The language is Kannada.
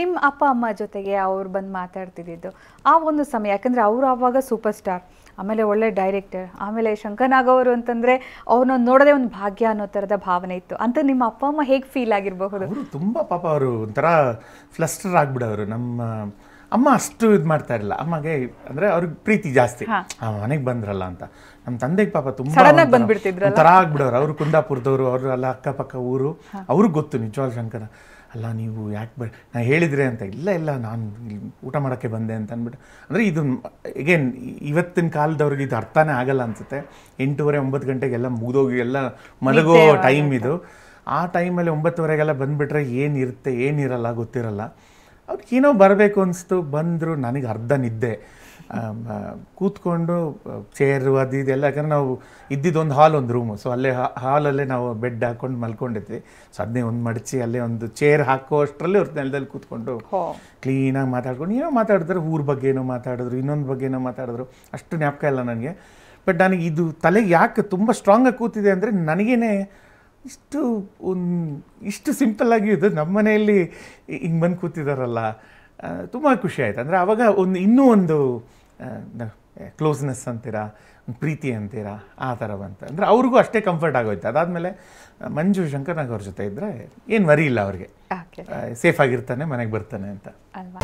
ನಿಮ್ಮ ಅಪ್ಪ, ಅಮ್ಮ ಜೊತೆಗೆ ಅವ್ರು ಬಂದು ಮಾತಾಡ್ತಿದ್ದಿದ್ದು ಆ ಒಂದು ಸಮಯ. ಯಾಕಂದರೆ ಅವರು ಆವಾಗ ಸೂಪರ್ ಸ್ಟಾರ್, ಆಮೇಲೆ ಒಳ್ಳೆ ಡೈರೆಕ್ಟರ್, ಆಮೇಲೆ ಶಂಕರ್ನಾಗ್ ಅವರು ಅಂತಂದರೆ ಅವ್ರನ್ನ ನೋಡೋದೇ ಒಂದು ಭಾಗ್ಯ ಅನ್ನೋ ಥರದ ಭಾವನೆ ಇತ್ತು. ಅಂತ ನಿಮ್ಮ ಅಪ್ಪ, ಅಮ್ಮ ಹೇಗೆ ಫೀಲ್ ಆಗಿರಬಹುದು? ತುಂಬ ಪಾಪ, ಅವರು ಒಂಥರ ಫ್ಲಸ್ಟರ್ ಆಗ್ಬಿಡೋರು. ನಮ್ಮ ಅಮ್ಮ ಅಷ್ಟು ಇದು ಮಾಡ್ತಾ ಇರಲಿಲ್ಲ. ಅಮ್ಮಗೆ ಅಂದರೆ ಅವ್ರಿಗೆ ಪ್ರೀತಿ ಜಾಸ್ತಿ. ಮನೆಗೆ ಬಂದ್ರಲ್ಲ ಅಂತ. ನಮ್ಮ ತಂದೆಗೆ ಪಾಪ ತುಂಬ ಒಂಥರ-? ಒಂಥರ ಆಗ್ಬಿಡೋರು. ಅವರು ಕುಂದಾಪುರದವರು ಅವರು ಅಲ್ಲ ಅಕ್ಕಪಕ್ಕ ಊರು. ಅವ್ರಿಗೆ ಗೊತ್ತು ನಿಜವಾಗ ಶಂಕರ ಅಲ್ಲ ನೀವು ಯಾಕೆ ಬ ನಾ ಹೇಳಿದ್ರೆ ಅಂತ ಇಲ್ಲ ಇಲ್ಲ ನಾನು ಊಟ ಮಾಡೋಕ್ಕೆ ಬಂದೆ ಅಂತ ಅಂದ್ಬಿಟ್ಟು. ಅಂದರೆ ಇದು ಎಗೇನ್ ಇವತ್ತಿನ ಕಾಲದವ್ರಿಗೆ ಇದು ಅರ್ಥನೇ ಆಗಲ್ಲ ಅನ್ಸುತ್ತೆ. ಎಂಟೂವರೆ ಒಂಬತ್ತು ಗಂಟೆಗೆಲ್ಲ ಮುಗಿದೋಗಿ ಎಲ್ಲ ಮಲಗೋ ಟೈಮ್ ಇದು. ಆ ಟೈಮಲ್ಲಿ ಒಂಬತ್ತುವರೆಗೆಲ್ಲ ಬಂದುಬಿಟ್ರೆ ಏನಿರುತ್ತೆ ಏನಿರಲ್ಲ ಗೊತ್ತಿರಲ್ಲ. ಅವ್ರಿಗೆ ಏನೋ ಬರಬೇಕು ಅನಿಸ್ತು ಬಂದರು ನನಗೆ ಅರ್ಧ ನಿದ್ದೆ. ಕೂತ್ಕೊಂಡು ಚೇರು ಅದು ಇದೆಲ್ಲ ಯಾಕಂದ್ರೆ ನಾವು ಇದ್ದಿದ್ದೊಂದು ಹಾಲ್ ಒಂದು ರೂಮು ಸೊ ಅಲ್ಲೇ ಹಾಲಲ್ಲೇ ನಾವು ಬೆಡ್ ಹಾಕ್ಕೊಂಡು ಮಲ್ಕೊಂಡಿದ್ವಿ. ಸೊ ಅದನ್ನೇ ಒಂದು ಮಡಚಿ ಅಲ್ಲೇ ಒಂದು ಚೇರ್ ಹಾಕೋ ಅಷ್ಟರಲ್ಲಿ ಅವ್ರ ನೆಲದಲ್ಲಿ ಕೂತ್ಕೊಂಡು ಕ್ಲೀನಾಗಿ ಮಾತಾಡ್ಕೊಂಡು ಏನೋ ಮಾತಾಡಿದ್ರು. ಊರ ಬಗ್ಗೆ ಏನೋ ಮಾತಾಡಿದ್ರು ಇನ್ನೊಂದು ಬಗ್ಗೆ ಏನೋ ಮಾತಾಡಿದ್ರು. ಅಷ್ಟು ಜ್ಞಾಪಕ ಇಲ್ಲ ನನಗೆ. ಬಟ್ ನನಗೆ ಇದು ತಲೆಗೆ ಯಾಕೆ ತುಂಬ ಸ್ಟ್ರಾಂಗಾಗಿ ಕೂತಿದೆ ಅಂದರೆ ನನಗೇನೆ ಇಷ್ಟು ಒಂದು ಇಷ್ಟು ಸಿಂಪಲ್ಲಾಗಿ ಇದು ನಮ್ಮ ಮನೆಯಲ್ಲಿ ಹಿಂಗೆ ಬಂದು ಕೂತಿದಾರಲ್ಲ ತುಂಬ ಖುಷಿ ಆಯ್ತು. ಅಂದರೆ ಆವಾಗ ಒಂದು ಇನ್ನೂ ಒಂದು ಕ್ಲೋಸ್ನೆಸ್ ಅಂತೀರಾ ಪ್ರೀತಿ ಅಂತೀರಾ ಆ ಥರ ಬಂತು. ಅಂದರೆ ಅವ್ರಿಗೂ ಅಷ್ಟೇ ಕಂಫರ್ಟ್ ಆಗೋಯ್ತು. ಅದಾದಮೇಲೆ ಮಂಜು ಶಂಕರ್ನಾಗ್ ಅವ್ರ ಜೊತೆ ಇದ್ದರೆ ಏನು ವರಿ ಇಲ್ಲ ಅವ್ರಿಗೆ. ಸೇಫ್ ಆಗಿರ್ತಾನೆ ಮನೆಗೆ ಬರ್ತಾನೆ ಅಂತ. ಅಲ್ವಾ?